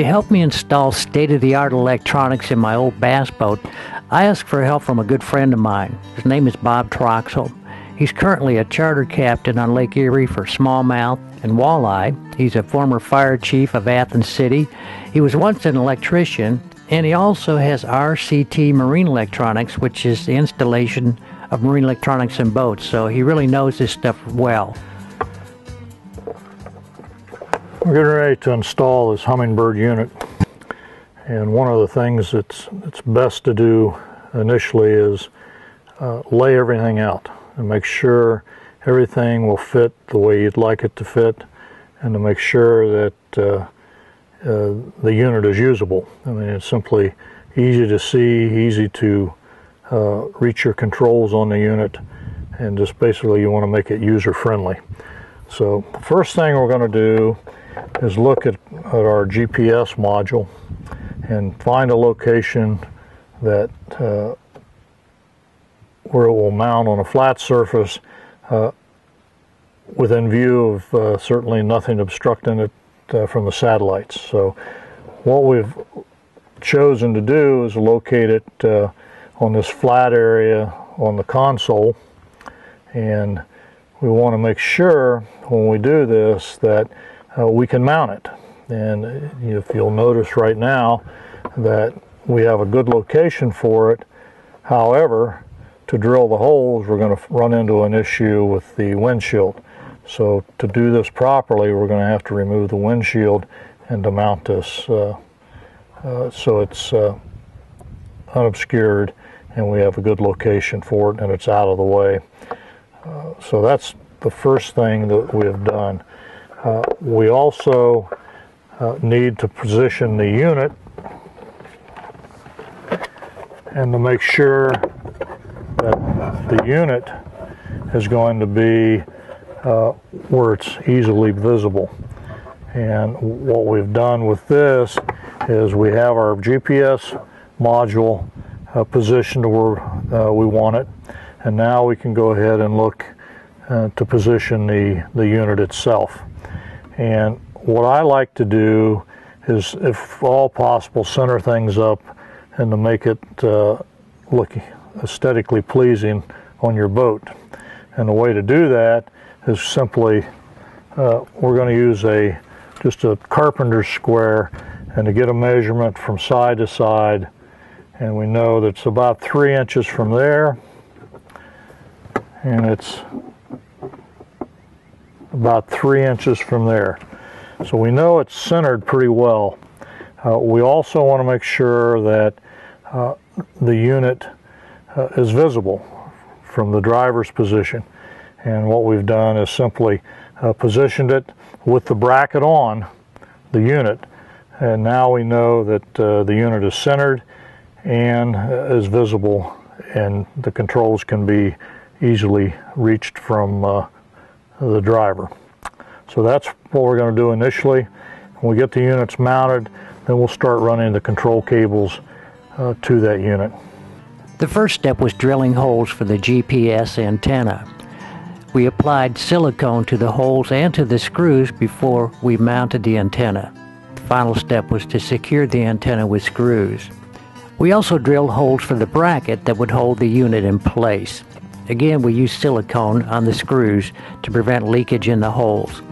To help me install state-of-the-art electronics in my old bass boat, I asked for help from a good friend of mine. His name is Bob Troxel. He's currently a charter captain on Lake Erie for smallmouth and walleye. He's a former fire chief of Athens City. He was once an electrician, and he also has RCT Marine Electronics, which is the installation of marine electronics in boats. So he really knows this stuff well. We're getting ready to install this Humminbird unit. And one of the things that's, that's best to do initially is uh, lay everything out and make sure everything will fit the way you'd like it to fit and to make sure that uh, uh, the unit is usable. I mean, it's simply easy to see, easy to uh, reach your controls on the unit, and just basically you want to make it user friendly. So the first thing we're going to do is look at, at our GPS module and find a location that uh, where it will mount on a flat surface uh, within view of uh, certainly nothing obstructing it uh, from the satellites. So what we've chosen to do is locate it uh, on this flat area on the console and we want to make sure when we do this that uh, we can mount it. And if you'll notice right now that we have a good location for it. However, to drill the holes, we're going to run into an issue with the windshield. So to do this properly, we're going to have to remove the windshield and to mount this uh, uh, so it's uh, unobscured and we have a good location for it and it's out of the way. Uh, so that's the first thing that we have done. Uh, we also uh, need to position the unit and to make sure that the unit is going to be uh, where it's easily visible. And what we've done with this is we have our GPS module uh, positioned where uh, we want it. And now we can go ahead and look uh, to position the, the unit itself. And what I like to do is, if all possible, center things up and to make it uh, look aesthetically pleasing on your boat. And the way to do that is simply uh, we're going to use a just a carpenter's square and to get a measurement from side to side and we know that it's about three inches from there and it's about three inches from there so we know it's centered pretty well uh, we also want to make sure that uh, the unit uh, is visible from the driver's position. And what we've done is simply uh, positioned it with the bracket on the unit. And now we know that uh, the unit is centered and uh, is visible and the controls can be easily reached from the driver. So that's what we're going to do initially. When we get the units mounted, then we'll start running the control cables uh, to that unit. The first step was drilling holes for the GPS antenna. We applied silicone to the holes and to the screws before we mounted the antenna. The final step was to secure the antenna with screws. We also drilled holes for the bracket that would hold the unit in place. Again, we use silicone on the screws to prevent leakage in the holes.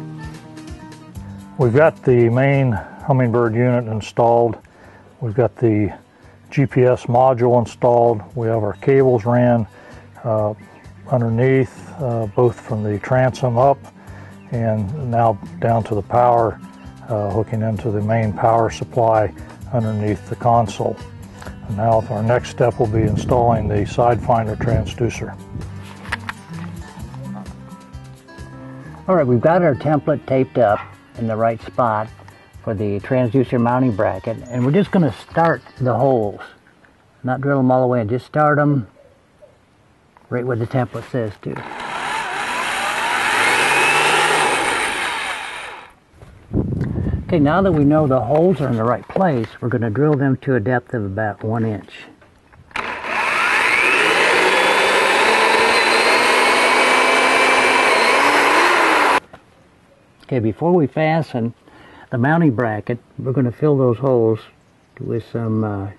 We've got the main Humminbird unit installed. We've got the GPS module installed. We have our cables ran uh, underneath, uh, both from the transom up and now down to the power, uh, hooking into the main power supply underneath the console. And now our next step will be installing the Sidefinder transducer. All right, we've got our template taped up in the right spot for the transducer mounting bracket and we're just going to start the holes. Not drill them all the way and just start them right where the template says to. Okay now that we know the holes are in the right place we're going to drill them to a depth of about one inch okay before we fasten the mounting bracket. We're going to fill those holes with some uh,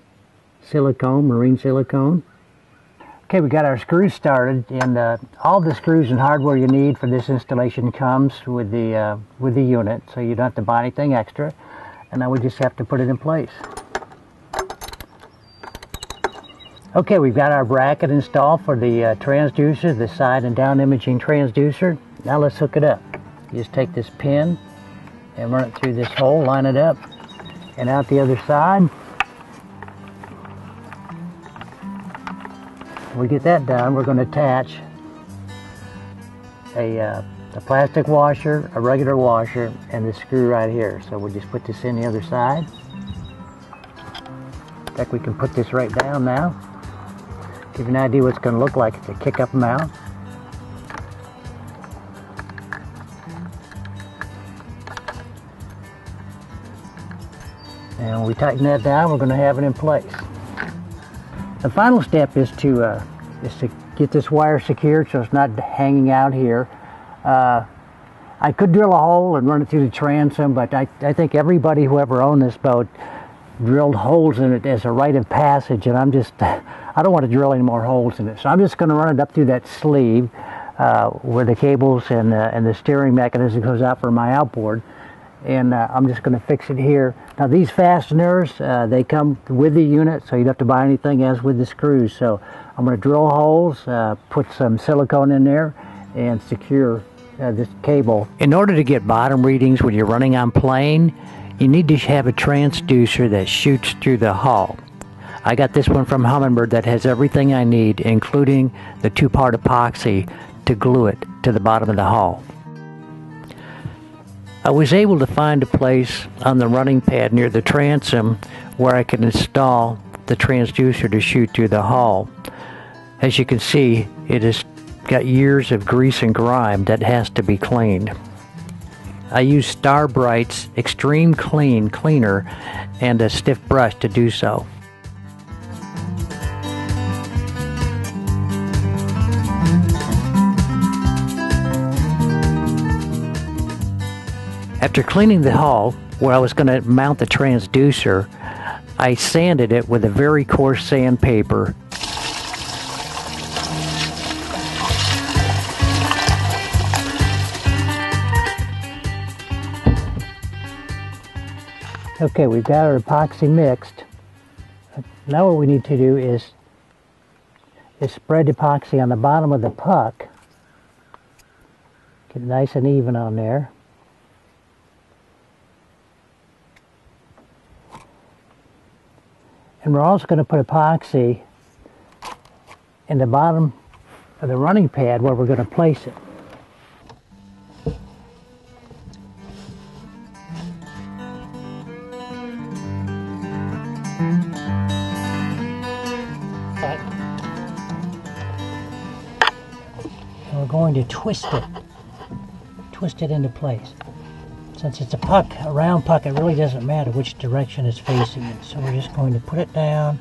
silicone, marine silicone. Okay, we got our screws started, and uh, all the screws and hardware you need for this installation comes with the uh, with the unit, so you don't have to buy anything extra. And now we just have to put it in place. Okay, we've got our bracket installed for the uh, transducer, the side and down imaging transducer. Now let's hook it up. You just take this pin and run it through this hole, line it up, and out the other side. we get that done, we're going to attach a, uh, a plastic washer, a regular washer, and the screw right here. So we'll just put this in the other side. In fact, we can put this right down now. Give you an idea what it's going to look like to kick up mount. And when we tighten that down, we're going to have it in place. The final step is to uh, is to get this wire secured so it's not hanging out here. Uh, I could drill a hole and run it through the transom, but I, I think everybody who ever owned this boat drilled holes in it as a rite of passage, and I'm just, I don't want to drill any more holes in it. So I'm just going to run it up through that sleeve uh, where the cables and, and the steering mechanism goes out for my outboard and uh, I'm just going to fix it here. Now these fasteners, uh, they come with the unit, so you don't have to buy anything as with the screws. So I'm going to drill holes, uh, put some silicone in there, and secure uh, this cable. In order to get bottom readings when you're running on plane, you need to have a transducer that shoots through the hull. I got this one from Humminbird that has everything I need, including the two-part epoxy to glue it to the bottom of the hull. I was able to find a place on the running pad near the transom where I could install the transducer to shoot through the hull. As you can see, it has got years of grease and grime that has to be cleaned. I used Starbright's Extreme Clean cleaner and a stiff brush to do so. After cleaning the hull, where I was going to mount the transducer, I sanded it with a very coarse sandpaper. Okay, we've got our epoxy mixed. Now what we need to do is, is spread epoxy on the bottom of the puck. Get nice and even on there. And we're also going to put epoxy in the bottom of the running pad where we're going to place it. We're going to twist it, twist it into place. Since it's a puck, a round puck, it really doesn't matter which direction it's facing in. So we're just going to put it down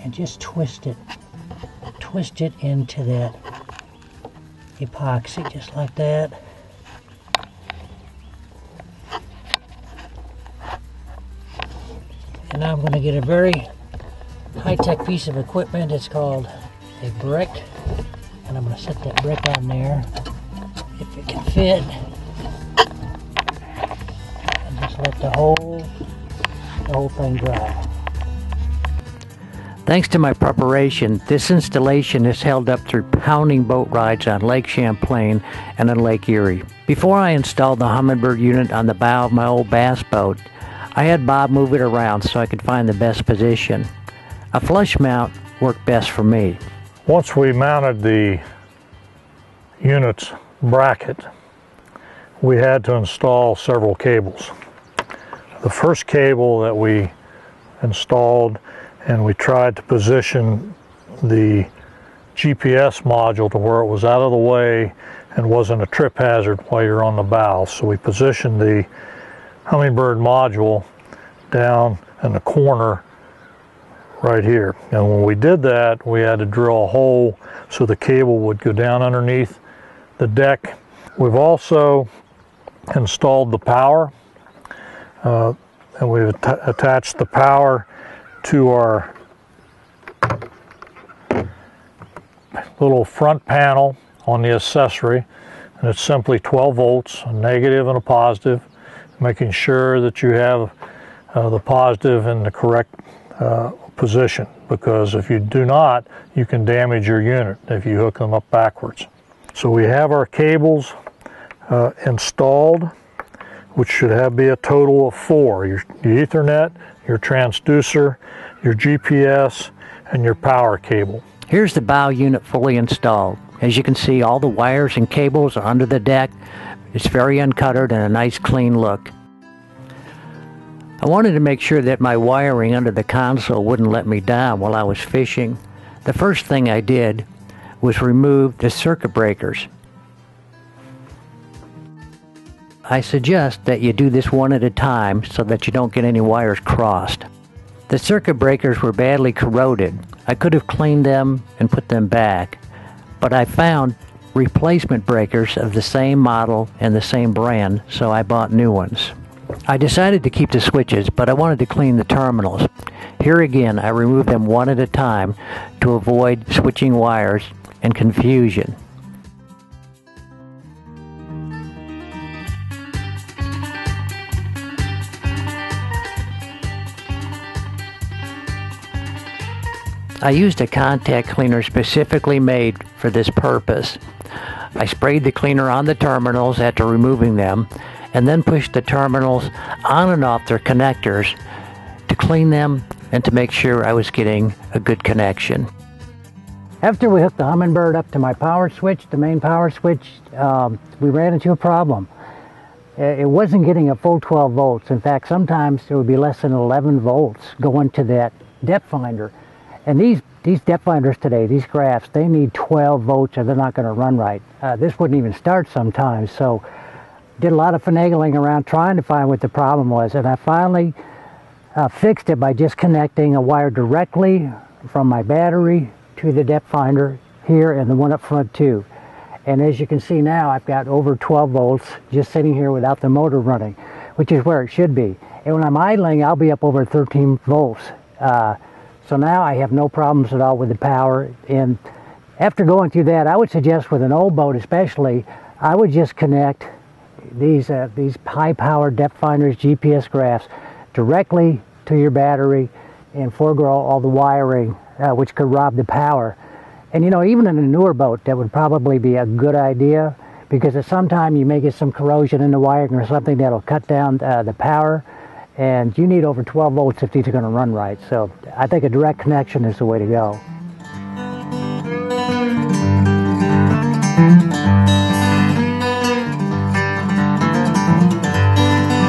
and just twist it. Twist it into that epoxy, just like that. And now I'm going to get a very high-tech piece of equipment. It's called a brick. And I'm going to set that brick on there if it can fit let the whole, the whole thing dry. Thanks to my preparation, this installation is held up through pounding boat rides on Lake Champlain and on Lake Erie. Before I installed the Humminbird unit on the bow of my old bass boat, I had Bob move it around so I could find the best position. A flush mount worked best for me. Once we mounted the unit's bracket, we had to install several cables the first cable that we installed and we tried to position the GPS module to where it was out of the way and wasn't a trip hazard while you're on the bow. So we positioned the Humminbird module down in the corner right here. And when we did that, we had to drill a hole so the cable would go down underneath the deck. We've also installed the power Uh, and we've att attached the power to our little front panel on the accessory and it's simply 12 volts, a negative and a positive, making sure that you have uh, the positive in the correct uh, position because if you do not, you can damage your unit if you hook them up backwards. So we have our cables uh, installed, which should have be a total of four. Your, your Ethernet, your transducer, your GPS, and your power cable. Here's the bow unit fully installed. As you can see, all the wires and cables are under the deck. It's very uncuttered and a nice clean look. I wanted to make sure that my wiring under the console wouldn't let me down while I was fishing. The first thing I did was remove the circuit breakers. I suggest that you do this one at a time so that you don't get any wires crossed. The circuit breakers were badly corroded. I could have cleaned them and put them back, but I found replacement breakers of the same model and the same brand, so I bought new ones. I decided to keep the switches, but I wanted to clean the terminals. Here again, I removed them one at a time to avoid switching wires and confusion. I used a contact cleaner specifically made for this purpose. I sprayed the cleaner on the terminals after removing them and then pushed the terminals on and off their connectors to clean them and to make sure I was getting a good connection. After we hooked the Humminbird up to my power switch, the main power switch, um, we ran into a problem. It wasn't getting a full 12 volts. In fact, sometimes there would be less than 11 volts going to that depth finder. And these, these depth finders today, these graphs, they need 12 volts or they're not going to run right. Uh, this wouldn't even start sometimes. So did a lot of finagling around trying to find what the problem was. And I finally uh, fixed it by just connecting a wire directly from my battery to the depth finder here and the one up front too. And as you can see now, I've got over 12 volts just sitting here without the motor running, which is where it should be. And when I'm idling, I'll be up over 13 volts. Uh, so now I have no problems at all with the power. And after going through that, I would suggest with an old boat especially, I would just connect these, uh, these high-power depth finders, GPS graphs, directly to your battery and forego all the wiring, uh, which could rob the power. And you know, even in a newer boat, that would probably be a good idea because at some time you may get some corrosion in the wiring or something that'll cut down uh, the power and you need over 12 volts if these are going to run right. So I think a direct connection is the way to go.